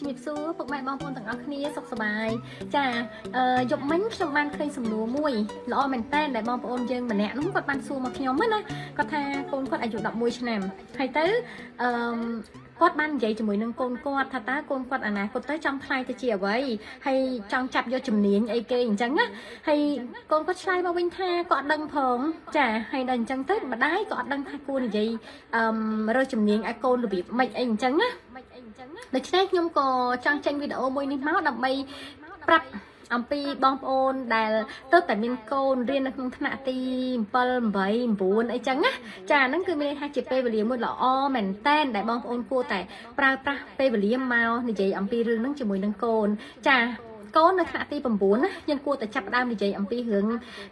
ជំរាបសួរពុកម៉ែបងប្អូនទាំងអស់គ្នាសុខសប្បាយចាអឺយប់មិញខ្ញុំបានឃើញសំណួរមួយល្អមែនតើដែលបងប្អូនយើងម្នាក់នោះគាត់បានសួរមកខ្ញុំណាគាត់ថាកូនគាត់អាយុ11ឆ្នាំហើយទៅអឺគាត់បាននិយាយជាមួយនឹងកូនគាត់ថាតើកូនគាត់អនាគតទៅចង់ខ្លាយទៅជាអ្វីហើយចង់ចាប់យកជំនាញអីគេអញ្ចឹងណាហើយកូនគាត់ឆ្លើយមកវិញថាគាត់អត់ដឹងផងចាហើយដល់អញ្ចឹងទៅម្ដាយក៏អត់ដឹងថាគួរនិយាយអឺរើសជំនាញឲ្យកូនរបៀបម៉េចអីអញ្ចឹងណា ដូច្នេះខ្ញុំក៏ចង់ចេញវីដេអូមួយនេះមកដើម្បីប្រាប់អំពីបងប្អូនដែលទៅតែមានកូនរៀននៅក្នុងថ្នាក់ទី7 8 9អីចឹងណាចាហ្នឹងគឺមានន័យថាជាពេលវេលាមួយល្អមែនតែនដែលបងប្អូនគួរតែប្រើប្រាស់ពេលវេលាមកនិយាយអំពីរឿងហ្នឹងជាមួយនឹងកូនចា កូននៅថ្នាក់ទី9ណាយើងគួរតែចាប់ផ្ដើមនិយាយអំពីរឿង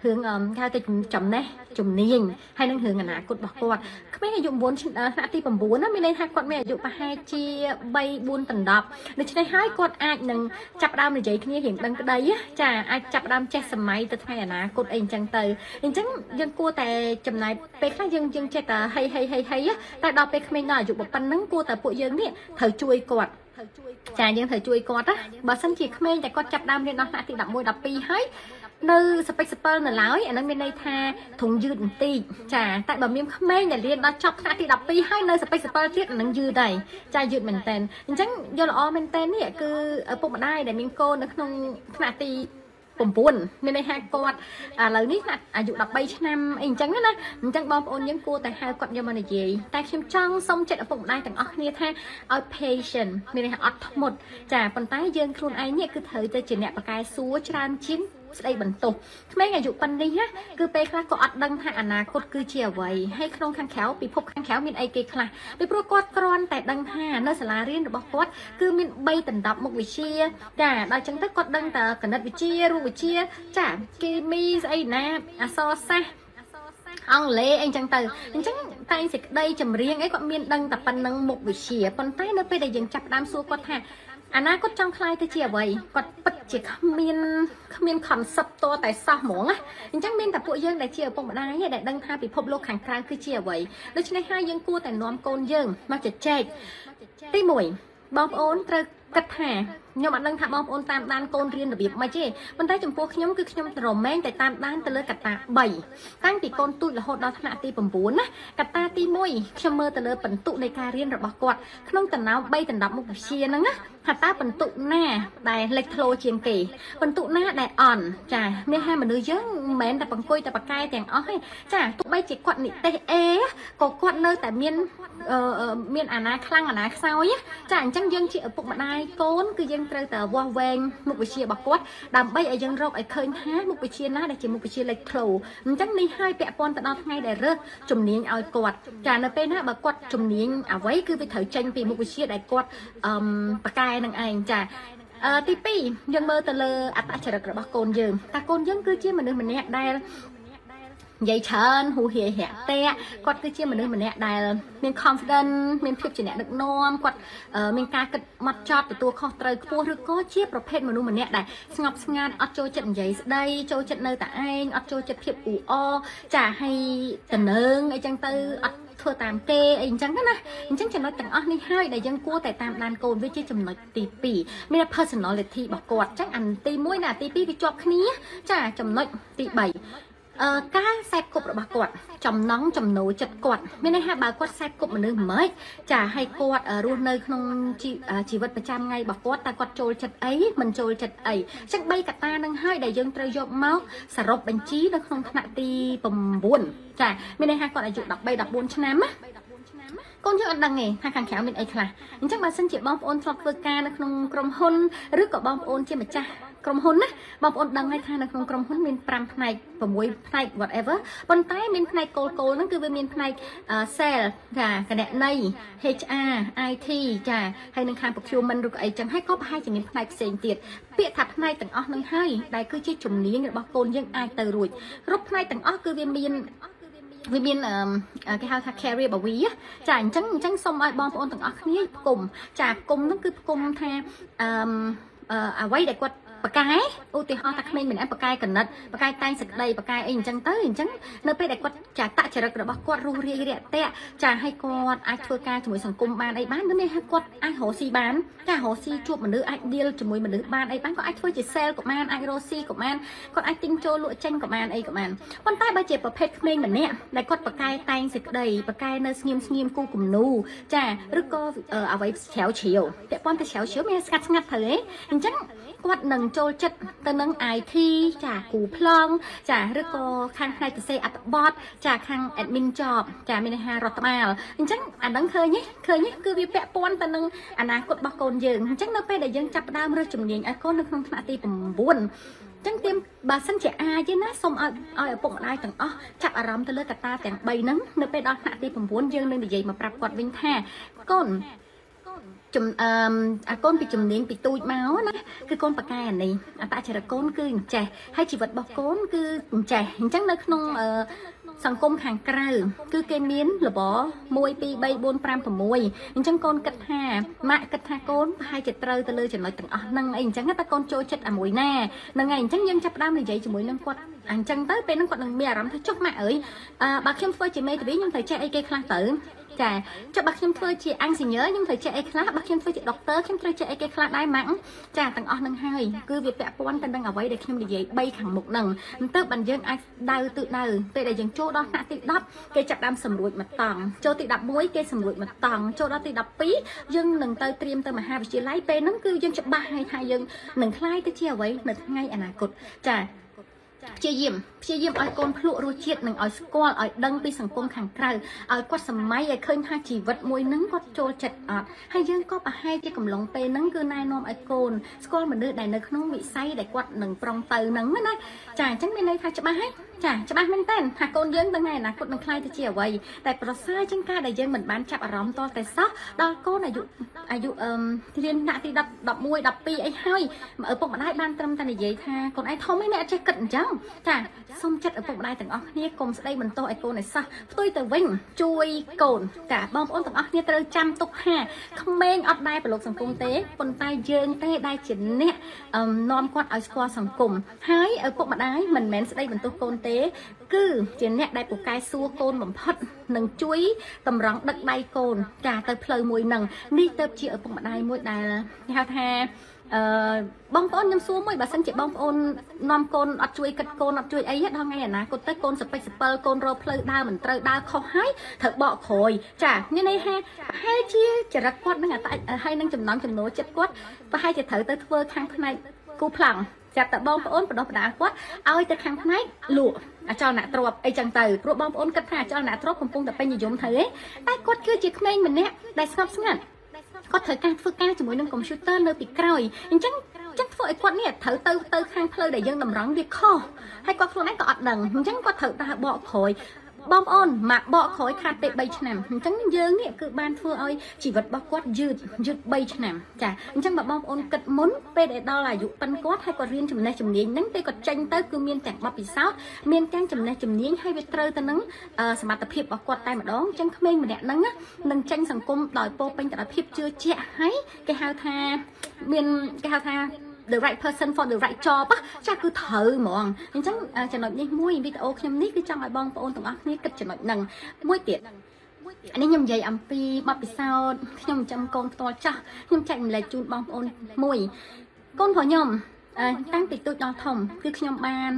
រឿងគេហៅទៅចំណេះជំនាញហើយនឹងរឿងអនាគតរបស់គាត់ក្មេងអាយុ9ថ្នាក់ទី9ណាមានន័យថាគាត់មានអាយុប្រហែលជា3 4ដណ្ដប់ដូច្នេះហើយគាត់អាចនឹងចាប់ផ្ដើមនិយាយគ្នារៀងដឹងក្តីចាអាចចាប់ផ្ដើមចេះសម័យទៅថ្ងៃអនាគតអីអញ្ចឹងទៅអញ្ចឹងយើងគួរតែចំណាយពេលខ្លះយើងយើងចេះតែហីហីហីហីតែដល់ពេលក្មេងដល់អាយុប៉ុណ្ណឹងគួរតែពួកយើងនេះត្រូវជួយគាត់ ចាយើងត្រូវជួយគាត់ណាបើសិនជាក្មេងតែគាត់ចាប់ដើមរៀនដល់ថ្នាក់ទី11 12ហើយនៅសពេចសពិលនៅឡើយអានឹងមានន័យថាធំយឺតបន្តិចចាតែបើមានក្មេងដែលរៀនដល់ចប់ថ្នាក់ទី12ហើយនៅសពេចសពិលទៀតអានឹងយឺតដែរចាយឺតមែនតើអញ្ចឹងយកល្អមែនតើនេះគឺពុកម្ដាយដែលមានកូននៅក្នុងថ្នាក់ទី 9មានន័យថាគាត់ឥឡូវនេះអាយុ13ឆ្នាំអីអញ្ចឹងណាអញ្ចឹងបងប្អូនយើងគួរតែហៅគាត់យកមកនិយាយតែខ្ញុំចង់សុំចិត្តឪពុកម្ដាយទាំងអស់គ្នាថាឲ្យ patient មានន័យថាអត់ធ្មត់ចាប៉ុន្តែយើងខ្លួនឯងនេះគឺត្រូវទៅជាអ្នកបកកែសួរច្រើនជាង ស្ដីបន្ទោសក្មេងអាយុប៉ុណ្នេះណាគឺពេលខ្លះក៏អត់ដឹងថាអនាគតគឺជាអ្វីហើយក្នុងខាងក្រៅពិភពខាងក្រៅមានអីគេខ្លះពីព្រោះគាត់គ្រាន់តែដឹងថានៅសាលារៀនរបស់គាត់គឺមាន3ដណ្ដប់មុខវិជ្ជាចាដល់ចឹងទៅគាត់ដឹងតែគណិតវិទ្យារូបវិទ្យាចាគីមីស្អីណាអក្សរសាស្ត្រអង់គ្លេសអីចឹងទៅអញ្ចឹងតែសេចក្តីចម្រៀងអីគាត់មានដឹងតែប៉ុណ្្នឹងមុខវិជ្ជាប៉ុន្តែនៅពេលដែលយើងចាប់ផ្ដើមសួរគាត់ថា អនាគតចង់ខ្លាយទៅជាអ្វីគាត់ពិតជាគ្មានគ្មាន concept តតែសោះហ្មងណាអញ្ចឹងមានតែពួកយើងដែលជាឪពុកម្ដាយដែលដឹងថាពិភពលោកខាងក្រៅគឺជាអ្វីដូច្នេះហើយយើងគួរតែនាំកូនយើងមកជជែកទី1បងប្អូនត្រូវគិតថា ខ្ញុំអត់ដឹងថាបងប្អូនតាមដានកូនរៀនរបៀបម៉េចទេប៉ុន្តែចំពោះខ្ញុំគឺខ្ញុំរមែងតែតាមដានទៅលើកត្តា3តាំងពីកូនទូចរហូតដល់ថ្នាក់ទី9ណាកត្តាទី1ខ្ញុំមើលទៅលើបន្ទុកនៃការរៀនរបស់គាត់ក្នុងតំណោម3ដណ្ដប់មុខវិជ្ជាហ្នឹងណាថាតើបន្ទុកណាដែលលេចធ្លោជាងគេបន្ទុកណាដែលអន់ចាមានថាមនុស្សយើងមិនមែនតែបង្គុយតែបកែទាំងអស់ទេចាទោះបីជាគាត់និទេសអេក៏គាត់នៅតែមានមានអាណាខ្លាំងអាណាខ្សោយចាអញ្ចឹងយើងជាឪពុកម្ដាយកូនគឺយើងត្រូវតែវាស់វែងមុខវិជ្ជារបស់គាត់ដើម្បីឲ្យយើងរកឲ្យឃើញថាមុខវិជ្ជាណាដែលជាមុខវិជ្ជាលេចធ្លោអញ្ចឹងនេះហើយពាក់ព័ន្ធទៅដល់ថ្ងៃដែលរើសជំនាញឲ្យគាត់ចានៅពេលណាបើគាត់ជំនាញអ្វីគឺវាត្រូវចេញពីមុខវិជ្ជាដែលគាត់អឺបកកែនឹងឯងចាអឺទី2យើងមើលទៅលើអត្តចរិតរបស់កូនយើងតើកូនយើងគឺជាមនុស្សម្នាក់ដែល និយាយច្រើនហូហៀរាក់តែគាត់គឺជាមនុស្សម្នាក់ដែលមាន confidence មានភាពជាអ្នកដឹកនាំគាត់មានការគិតម៉ត់ចត់ទទួលខុសត្រូវខ្ពស់ឬក៏ជាប្រភេទមនុស្សម្នាក់ដែលស្ងប់ស្ងាត់អត់ចូលចិត្តនិយាយស្ដីចូលចិត្តនៅតែឯងអត់ចូលចិត្តភាពអ៊ូអចាឲ្យតំណើងអីចឹងទៅអត់ធ្វើតាមគេអីអញ្ចឹងណាអញ្ចឹងចំណុចទាំងអស់នេះហើយដែលយើងគួរតែតាមដានកូនវាជាចំណុចទី2មាន personality របស់គាត់អញ្ចឹងអាទី1ណាទី2វាជាប់គ្នាចាចំណុចទី3 អឺការខ្សែគប់របស់គាត់ចំណងចំណូលចិត្តគាត់មានន័យថាបើគាត់ខ្សែគប់មនុស្សមិនចាឲ្យគាត់រស់នៅក្នុងជីវិតប្រចាំថ្ងៃរបស់គាត់តើគាត់ចូលចិត្តអីមិនចូលចិត្តអីអញ្ចឹង3កត្តានឹងហើយដែលយើងត្រូវយកមកសរុបបញ្ជីនៅក្នុងថ្នាក់ទី9ចាមានន័យថាគាត់អាយុ13 14ឆ្នាំណាកូនយើងអត់ដឹងទេថាខាងក្រៅមានអីខ្លះអញ្ចឹងបើសិនជាបងប្អូនធ្លាប់ធ្វើការនៅក្នុងក្រុមហ៊ុនឬក៏បងប្អូនជាម្ចាស់ ក្រុមហ៊ុនណាបងប្អូនដឹងហើយថានៅក្នុងក្រុមហ៊ុនមាន5ផ្នែក6ផ្នែក whatever ប៉ុន្តែមានផ្នែកគោលគោលហ្នឹងគឺវាមានផ្នែក sale ចាគណនេយ្យ HR IT ចាហើយនឹងខាង procurement ឬក៏អីចឹងហើយក៏ប្រហែលជាមានផ្នែកផ្សេងទៀតពាក្យថាផ្នែកទាំងអស់ហ្នឹងហើយដែលគឺជាជំនាញរបស់កូនយើងអាចទៅរួចគ្រប់ផ្នែកទាំងអស់គឺវាមានវាមានគេហៅថា carrier របស់វាចាអញ្ចឹងអញ្ចឹងសូមឲ្យបងប្អូនទាំងអស់គ្នាផ្គុំចាផ្គុំហ្នឹងគឺផ្គុំថាអឺអ្វីដែលគាត់ បកែឧទាហរណ៍ថាក្មេងម្នាក់បកែកណិតបកែតែងសក្តីបកែអីអញ្ចឹងទៅអញ្ចឹងនៅពេលដែលគាត់ចាតចរិតរបស់គាត់រស់រាយរាក់ទាក់ចាឲ្យគាត់អាចធ្វើការជាមួយសង្គមបានអីបានគឺមានឲ្យគាត់អាចរកស៊ីបានចារកស៊ីជួបមនុស្សអាច deal ជាមួយមនុស្សបានអីបានគាត់អាចធ្វើជា sale ក៏បានអាចរកស៊ីក៏បានគាត់អាចទិញចូលលក់ចេញក៏បានអីក៏បានប៉ុន្តែបើជាប្រភេទក្មេងម្នាក់ដែលគាត់បកែតែងសេចក្តីបកែនៅស្ងៀមស្ងៀមគូគំនូចាឬក៏អ្វីស្រាវជ្រាវពាក់ព័ន្ធទៅស្រាវជ្រាវមានស្ងាត់ស្ងាត់ទៅឯងអញ្ចឹងគាត់នឹងចូលចិត្តទៅនឹង IT ចាគូប្លង់ចាឬក៏ខាងផ្នែកសរសេរអត្ថបទចាខាង admin job ចាមានន័យថារដ្ឋបាលអញ្ចឹងអានឹងឃើញទេឃើញទេគឺវាពាក់ព័ន្ធទៅនឹងអនាគតរបស់កូនយើងអញ្ចឹងនៅពេលដែលយើងចាប់ផ្ដើមរើសជំនាញឲ្យកូននៅក្នុងថ្នាក់ទី9ចឹងទៀមបើសិនជាអាចទេណាសូមឲ្យឲ្យឪពុកម្ដាយទាំងអស់ចាប់អារម្មណ៍ទៅលើកត្តាទាំង3ហ្នឹងនៅពេលដល់ថ្នាក់ទី9យើងនឹងនិយាយមកប្រាប់គាត់វិញថាកូន ជំអឺអាកូនពីជំនាញពីទូចមកណាគឺកូនបកែអានេះអតចរិតកូនគឺអញ្ចេះហើយជីវិតរបស់កូនគឺអញ្ចេះអញ្ចឹងនៅក្នុងអឺសង្គមខាងក្រៅគឺគេមានរបរ1 2 3 4 5 6អញ្ចឹងកូនគិតថាម៉ាក់គិតថាកូនប្រហែលជាត្រូវទៅលើចំណុចទាំងអស់ហ្នឹងអីអញ្ចឹងតែកូនចូលចិត្តអាមួយណាហ្នឹងហើយអញ្ចឹងយើងចាប់ផ្ដើមនិយាយជាមួយនឹងគាត់អញ្ចឹងទៅពេលហ្នឹងគាត់នឹងមានអារម្មណ៍ថាចុះម៉ាក់អើយបើខ្ញុំធ្វើជាមេធាវីខ្ញុំត្រូវចេះអីគេខ្លះទៅ ចាចុះបើខ្ញុំធ្វើជាអង្សញើខ្ញុំត្រូវចេះអីខ្លះបើខ្ញុំធ្វើជាដុកទ័រខ្ញុំត្រូវចេះអីគេខ្លះដែរម៉ាក់ចាទាំងអស់នឹងហើយគឺវាពាក់ព័ន្ធទៅនឹងអ្វីដែលខ្ញុំនិយាយ3ខាងមុខហ្នឹងទៅបានយើងអាចដៅទិសដៅពេលដែលយើងចូលដល់ថ្នាក់ទី10គេចាប់ដើមសម្រួចមកតង់ចូលទី11គេសម្រួចមកតង់ចូលដល់ទី12យើងនឹងទៅត្រៀមទៅមហាវិទ្យាល័យពេលហ្នឹងគឺយើងច្បាស់ហើយថាយើងនឹងខ្លាយទៅជាអ្វីនៅថ្ងៃអនាគតចា ព្យាយាមព្យាយាមឲ្យកូនភ្លក់រសជាតិនិងឲ្យស្គាល់ឲ្យដឹងពីសង្គមខាងក្រៅឲ្យគាត់សម័យឲ្យឃើញថាជីវិតមួយហ្នឹងគាត់ចូលចិត្តអត់ហើយយើងក៏ប្រហែលជាកំឡុងពេលហ្នឹងគឺណែនាំឲ្យកូនស្គាល់មនុស្សដែលនៅក្នុងវិស័យដែលគាត់នឹងប្រុងទៅហ្នឹងណាចាអញ្ចឹងមានន័យថាច្បាស់ហើយ ចាច្បាស់មែនតើថាកូនយើងថ្ងៃអនាគតនឹងខ្លាយទៅជាអ្វីតែប្រសើរជាងការដែលយើងមិនបានចាប់អារម្មណ៍តតែសោះដល់កូនអាយុអាយុអឺរៀនថ្នាក់ទី10 11 12អីហើយឪពុកម្ដាយបានត្រឹមតែនិយាយថាកូនឯងធំឯងអ្នកចេះគិតអញ្ចឹងចាសូមចិត្តឪពុកម្ដាយទាំងអស់គ្នាកុំស្ដីបន្ទោសឲ្យកូនឲ្យសោះផ្ទុយទៅវិញជួយកូនចាបងប្អូនទាំងអស់គ្នាត្រូវចាំទុកថាក្មេងអត់ដែរប្រឡូកសង្គមទេប៉ុន្តែយើងទេដែលជាអ្នកនាំគាត់ឲ្យស្គាល់សង្គមហើយឪពុកម្ដាយមិនមែនស្ដីបន្ទោសកូនទេទេ គឺជាអ្នកដែលពូកែសួរកូនបំផុតនឹងជួយតម្រង់ដឹកដៃកូនចាទៅផ្លូវមួយនឹងនេះទៅជាឪពុកម្ដាយមួយដែលគេហៅថាអឺបងប្អូនខ្ញុំសួរមួយបើសិនជាបងប្អូននាំកូនអត់ជួយគិតកូនអត់ជួយអីដល់ថ្ងៃអនាគតទៅកូនសពេចសពិលកូនរកផ្លូវដើរមិនត្រូវដើរខុសហើយត្រូវបកក្រោយចាមានន័យថាប្រហែលជាចរិតគាត់នឹងអតហើយនឹងចំណងចំណូលចិត្តគាត់ប្រហែលជាត្រូវទៅធ្វើខាងផ្នែកគូប្លង់ ចាប់តែបងប្អូនបដោះបដាគាត់ឲ្យទៅខាងផ្នែកលក់អចលនៈទ្របអីចឹងទៅព្រោះបងប្អូនគិតថាអចលនៈទ្របកំពុងតែពេញនិយមទៅឯងតែគាត់គឺជាក្មេងម្នាក់ដែលស្ងប់ស្ងាត់គាត់ត្រូវការធ្វើការជាមួយនឹងកុំព្យូទ័រនៅពីក្រោយអញ្ចឹងចឹងធ្វើឲ្យគាត់នេះត្រូវទៅទៅខាងផ្លូវដែលយើងតម្រង់វាខុសហើយគាត់ខ្លួនឯងក៏អត់ដឹងអញ្ចឹងគាត់ត្រូវដើរបកក្រោយ បងប្អូនម៉ាក់បកក្រោយខាត់ទេ3ឆ្នាំអញ្ចឹងយើងនេះគឺបានធ្វើឲ្យជីវិតរបស់គាត់យឺតយឺត3ឆ្នាំចាអញ្ចឹងបើបងប្អូនគិតមុនពេលដែលដល់អាយុប៉ិនគាត់ហើយគាត់រៀនចំណេះជំនាញហ្នឹងពេលគាត់ចេញទៅគឺមានទាំងបទពិសោធន៍មានទាំងចំណេះជំនាញហើយវាត្រូវទៅនឹងសមត្ថភាពរបស់គាត់តែម្ដងអញ្ចឹងក្មេងម្នាក់ហ្នឹងនឹងចេញសង្គមដោយពោពេញទៅដោយភាពជឿជាក់ហើយគេហៅថាមានគេហៅថា the right person for the right job ចាគឺត្រូវហ្មងអញ្ចឹងចំណុចនេះមួយវីដេអូខ្ញុំនេះគឺចង់ឲ្យបងប្អូនទាំងអស់គ្នាគិតចំណុចហ្នឹងមួយទៀតអានេះខ្ញុំនិយាយអំពីបទពិសោធន៍ខ្ញុំចាំកូនផ្ទាល់ចាស់ខ្ញុំចែកម្លែកជូនបងប្អូនមួយកូនរបស់ខ្ញុំ តាំងពីទូចដល់ធំគឺខ្ញុំបាន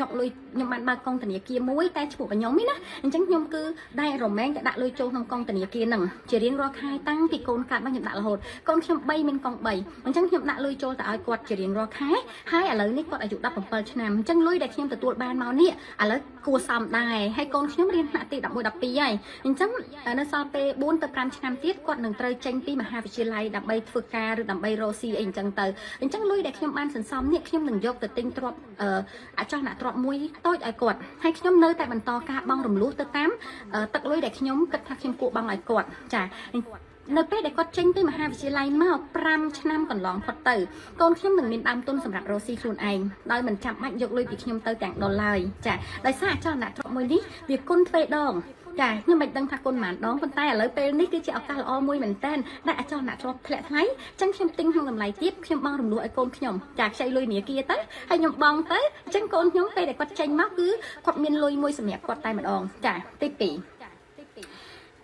ញុកលុយខ្ញុំបានបើកកងធនាគារមួយតែឈ្មោះរបស់ខ្ញុំនេះណាអញ្ចឹងខ្ញុំគឺដែររមែងតែដាក់លុយចូលក្នុងកងធនាគារហ្នឹងជារៀងរាល់ខែតាំងពីកូនកើតមកខ្ញុំដាក់រហូតកូនខ្ញុំ3មានកង3អញ្ចឹងខ្ញុំដាក់លុយចូលទៅឲ្យគាត់ជារៀងរាល់ខែហើយឥឡូវនេះគាត់អាយុ17ឆ្នាំអញ្ចឹងលុយដែលខ្ញុំទទួលបានមកនេះឥឡូវគួរសមដែរហើយកូនខ្ញុំរៀនថ្នាក់ទី11 12ហើយអញ្ចឹងនៅសល់ពេល4ទៅ5ឆ្នាំទៀតគាត់នឹងត្រូវចេញពីមហាវិទ្យាល័យដើម្បីធ្វើការឬដើម្បីរកស៊ីអីអញ្ចឹងទៅអញ្ចឹងលុយដែលខ្ញុំបានសន្សំនេះខ្ញុំនឹងយកទៅទិញទ្រព្យអចលនៈទ្រព្យមួយតូចឲ្យគាត់ហើយខ្ញុំនៅតែបន្តការបង់រំលោះទៅតាមទឹកលុយដែលខ្ញុំគិតថាខ្ញុំគួរបង់ឲ្យគាត់ចានៅពេលដែលគាត់ចេញពីមហាវិទ្យាល័យមក5ឆ្នាំកន្លងផុតទៅកូនខ្ញុំនឹងមានដើមទុនសម្រាប់រកស៊ីខ្លួនឯងដោយមិនចាំបាច់យកលុយពីខ្ញុំទៅទាំងដុល្លារឡើយចាដោយសារអចលនៈទ្រព្យមួយនេះវាគុណទ្វេដង ចាខ្ញុំមិនដឹងថាគុណប៉ុន្មានដងប៉ុន្តែឥឡូវពេលនេះគឺជាឱកាសល្អមួយមែនតើដែលអចលនៈធ្លាប់ធ្លាក់ថ្លៃអញ្ចឹងខ្ញុំទិញក្នុងតម្លៃទាបខ្ញុំបងរំលោះឲ្យកូនខ្ញុំចាខ្ចីលុយនាគារទៅហើយខ្ញុំបងទៅអញ្ចឹងកូនខ្ញុំពេលដែលគាត់ចេញមកគឺគាត់មានលុយមួយសម្រាប់គាត់តែម្ដងចាទី2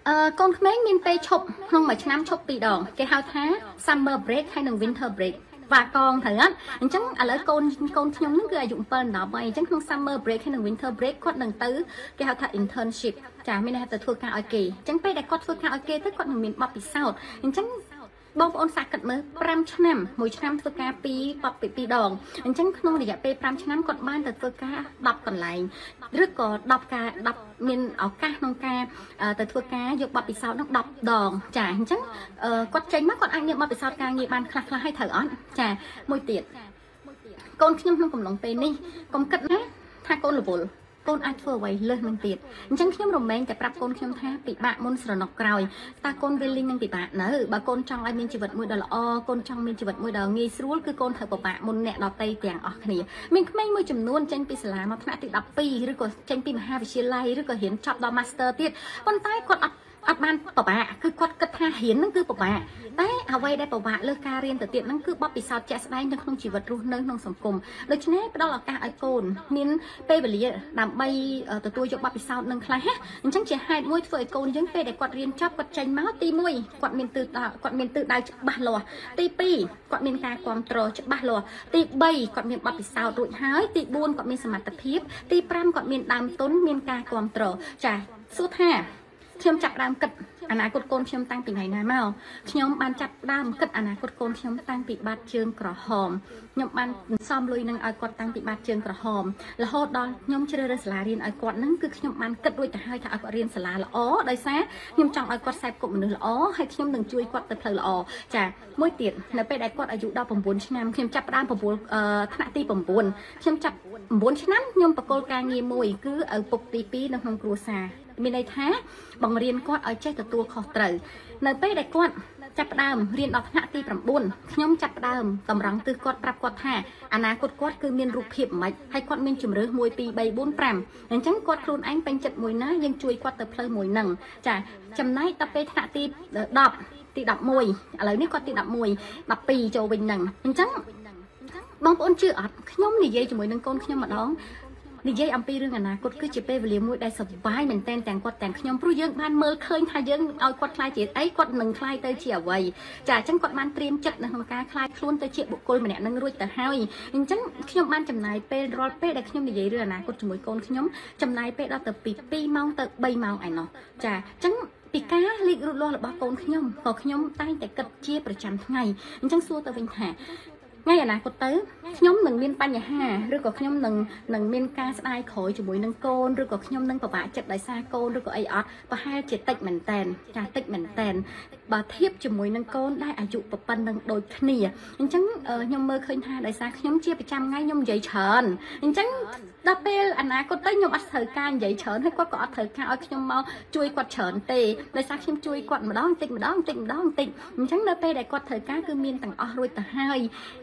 អឺកូនក្មេងមានពេលឈប់ក្នុងមួយឆ្នាំឈប់ពីរដង គេហៅថា summer break ហើយនិង winter break បាកងត្រូវអត់អញ្ចឹងឥឡូវកូនកូនខ្ញុំហ្នឹងគឺអាយុ7 10ហើយអញ្ចឹងក្នុង summer break ហើយនិង winter break គាត់នឹងទៅគេហៅថា internship ចាមានន័យថាទៅធ្វើការឲ្យគេអញ្ចឹងពេលដែលគាត់ធ្វើការឲ្យគេទៅគាត់នឹងមានបទពិសោធន៍អញ្ចឹង បងប្អូនសាកគិតមើល5ឆ្នាំមួយឆ្នាំធ្វើការ2បបពី2ដងអញ្ចឹងក្នុងរយៈពេល5ឆ្នាំគាត់បានទៅធ្វើការ10កន្លែងឬក៏10ការ10មានឱកាសក្នុងការទៅធ្វើការយកបទពិសោធន៍នោះ10ដង ចាអញ្ចឹងគាត់ចេញមកគាត់អាចមានបទពិសោធន៍ការងារបានខ្លះខ្លះឲ្យត្រូវអត់ចាមួយទៀតកូនខ្ញុំក្នុងកំឡុងពេលនេះកុំគិតណាថាកូនរវល់ កូនអាចធ្វើអ្វីលើសនឹងទៀតអញ្ចឹងខ្ញុំរមែងតែប្រាប់កូនខ្ញុំថាពិបាកមុនស្រណុកក្រោយតើកូន willing នឹងពិបាកនៅបើកូនចង់ឲ្យមានជីវិតមួយដ៏ល្អកូនចង់មានជីវិតមួយដ៏ងាយស្រួលគឺកូនត្រូវពិបាកមុនអ្នកដតីទាំងអស់គ្នាមានក្មេងមួយចំនួនចេញពីសាលាមកថ្នាក់ទី12ឬក៏ចេញពីមហាវិទ្យាល័យឬក៏រៀនចប់ដល់ Master ទៀតប៉ុន្តែគាត់អត់ អត់បានពិបាកគឺគាត់គិតថារៀនហ្នឹងគឺពិបាកតែអ្វីដែលពិបាកលើសការរៀនទៅទៀតហ្នឹងគឺបទពិសោធន៍ជាក់ស្ដែងនៅក្នុងជីវិតរស់នៅក្នុងសង្គមដូច្នេះផ្ដល់ឱកាសឲ្យកូនមានពេលវេលាដើម្បីទទួលយកបទពិសោធន៍នឹងខ្លះណាអញ្ចឹងជាហេតុមួយធ្វើឲ្យកូនយើងពេលដែលគាត់រៀនចប់គាត់ចេញមកទី1គាត់មានទិសគាត់មានទិសដៅច្បាស់លាស់ទី2គាត់មានការគ្រប់គ្រងច្បាស់លាស់ទី3គាត់មានបទពិសោធន៍រួចហើយទី4គាត់មានសមត្ថភាពទី5គាត់មានដើមទុនមានការគ្រប់គ្រងចាសួរថា ខ្ញុំចាប់ដើមគិតអនាគតកូនខ្ញុំតាំងពីថ្ងៃណាមកខ្ញុំបានចាប់ដើមគិតអនាគតកូនខ្ញុំតាំងពីបាតជើងក្រហមខ្ញុំបានសំលុយនឹងឲ្យគាត់តាំងពីបាតជើងក្រហមរហូតដល់ខ្ញុំជ្រើសរើសសាលារៀនឲ្យគាត់ហ្នឹងគឺខ្ញុំបានគិតរួចទៅហើយថាឲ្យគាត់រៀនសាលាល្អដោយសារខ្ញុំចង់ឲ្យគាត់ខ្សែគប់មនុស្សល្អហើយខ្ញុំនឹងជួយគាត់ទៅផ្លូវល្អចាមួយទៀតនៅពេលដែលគាត់អាយុ19ឆ្នាំខ្ញុំចាប់ផ្ដើម9ថ្នាក់ទី9ខ្ញុំចាប់9ឆ្នាំខ្ញុំបកគលការងារមួយគឺឪពុកទី2នៅក្នុងគ្រួសារ មានន័យថាបង្រៀនគាត់ឲ្យចេះទទួលខុសត្រូវនៅពេលដែលគាត់ចាប់ផ្ដើមរៀនដល់ថ្នាក់ទី9ខ្ញុំចាប់ផ្ដើមតម្រង់ទិសគាត់ប្រាប់គាត់ថាអនាគតគាត់គឺមានរូបភាពមិនហើយគាត់មានជំរឿ1 2 3 4 5អញ្ចឹងគាត់ខ្លួនឯងពេញចិត្តមួយណាយើងជួយគាត់ទៅផ្លូវមួយហ្នឹងចាចំណែកដល់ពេលថ្នាក់ទី10ទី11ឥឡូវនេះគាត់ទី11 12ចូលវិញហ្នឹងអញ្ចឹងបងប្អូនជឿអត់ខ្ញុំនិយាយជាមួយនឹងកូនខ្ញុំម្ដង និយាយអំពីរឿងអនាគតគឺជាពេលវេលាមួយដែលសប្បាយមែនទែនទាំងគាត់ទាំងខ្ញុំព្រោះយើងបានមើលឃើញថាយើងឲ្យគាត់ខ្លាយជាអីគាត់នឹងខ្លាយទៅជាអ្វីចាអញ្ចឹងគាត់បានត្រៀមចិត្តនៅក្នុងការខ្លាយខ្លួនទៅជាបុគ្គលម្នាក់នឹងរួចទៅហើយអញ្ចឹងខ្ញុំបានចំណាយពេលរាល់ពេលដែលខ្ញុំនិយាយរឿងអនាគតជាមួយកូនខ្ញុំចំណាយពេលដល់ទៅពី2ម៉ោងទៅ3ម៉ោងឯណោះចាអញ្ចឹងពីការលេខរូតលាស់របស់កូនខ្ញុំក៏ខ្ញុំតែងតែគិតជាប្រចាំថ្ងៃអញ្ចឹងសួរទៅវិញថា ថ្ងៃអនាគតទៅខ្ញុំនឹងមានបញ្ហាឬក៏ខ្ញុំនឹងនឹងមានការស្ដាយក្រោយជាមួយនឹងកូនឬក៏ខ្ញុំនឹងពិបាកចិត្តដោយសារកូនឬក៏អីអត់ប្រហែលជាតិចមែនតែនចាតិចមែនតែនបើធៀបជាមួយនឹងកូនដែលអាយុប្រប៉ុណ្្នឹងដូចគ្នាអញ្ចឹងខ្ញុំមើលឃើញថាដោយសារខ្ញុំជាប្រចាំថ្ងៃខ្ញុំនិយាយច្រើនអញ្ចឹង ដល់ពេលអនាគតទៅខ្ញុំអត់ត្រូវការនិយាយច្រើនហើយគាត់ក៏អត់ត្រូវការឲ្យខ្ញុំមកជួយគាត់ច្រើនទេដោយសារខ្ញុំជួយគាត់ម្ដងបន្តិចម្ដងបន្តិចម្ដងបន្តិចអញ្ចឹងនៅពេលដែលគាត់ត្រូវការគឺមានទាំងអស់រួចទៅហើយ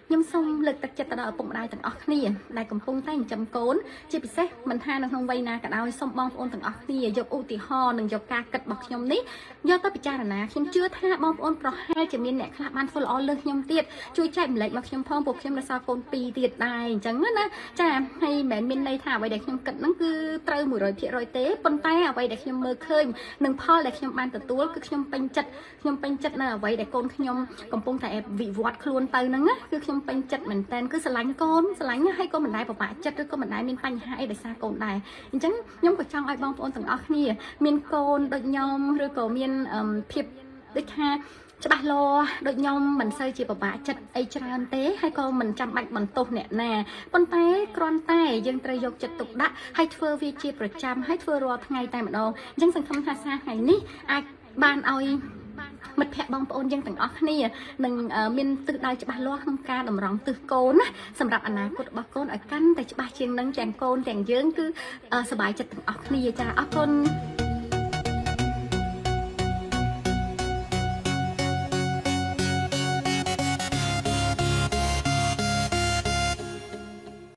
ខ្ញុំសូមលើកទឹកចិត្តទៅដល់ឪពុកម្ដាយទាំងអស់គ្នាដែលកំពុងតែចិញ្ចឹមកូនជាពិសេសមិនថានៅក្នុងវ័យណាក៏ដោយសូមបងប្អូនទាំងអស់គ្នាយកឧទាហរណ៍និងយកការគិតរបស់ខ្ញុំនេះយកទៅពិចារណាខ្ញុំជឿថាបងប្អូនប្រហែលជាមានអ្នកខ្លះបានធ្វើល្អលើសខ្ញុំទៀតជួយចែកម្លែកមកខ្ញុំផងពួកខ្ញុំនៅសល់កូន2ទៀតដែរអញ្ចឹងណាចាហើយមិនមែនមានន័យថាអ្វីដែលខ្ញុំគិតហ្នឹងគឺត្រូវ100%ទេប៉ុន្តែអ្វីដែលខ្ញុំមើលឃើញនិងផលដែលខ្ញុំបានទទួលគឺខ្ញុំពេញចិត្តខ្ញុំពេញចិត្តនៅអ្វីដែលកូនខ្ញុំកំពុងតែវិវត្តខ្លួនទៅហ្នឹងណាគឺខ្ញុំពេញចិត្តមែនតើគឺស្រឡាញ់កូនស្រឡាញ់ហើយក៏មិនដែលពិបាកចិត្តឬក៏មិនដែលមានបញ្ហាអីដោយសារកូនដែរអញ្ចឹងខ្ញុំក៏ចង់ឲ្យបងប្អូនទាំងអស់គ្នាមានកូនដូចខ្ញុំឬក៏មានភាពដូចថា ច្បាស់លាស់ដូចខ្ញុំមិនសូវជាពិបាកចិត្តអីច្រើនទេហើយក៏មិនចាំបាច់បន្ទោសអ្នកណាប៉ុន្តែគ្រាន់តែយើងត្រូវយកចិត្តទុកដាក់ហើយធ្វើវាជាប្រចាំហើយធ្វើរាល់ថ្ងៃតែម្ដងអញ្ចឹងសង្ឃឹមថាសារថ្ងៃនេះអាចបានឲ្យមិត្តភ័ក្តិបងប្អូនយើងទាំងអស់គ្នានឹងមានទិសដៅច្បាស់លាស់ក្នុងការតម្រង់ទិសកូនណាសម្រាប់អនាគតរបស់កូនឲ្យកាន់តែច្បាស់ជាងនឹងទាំងកូនទាំងយើងគឺសប្បាយចិត្តទាំងអស់គ្នាចាអរគុណ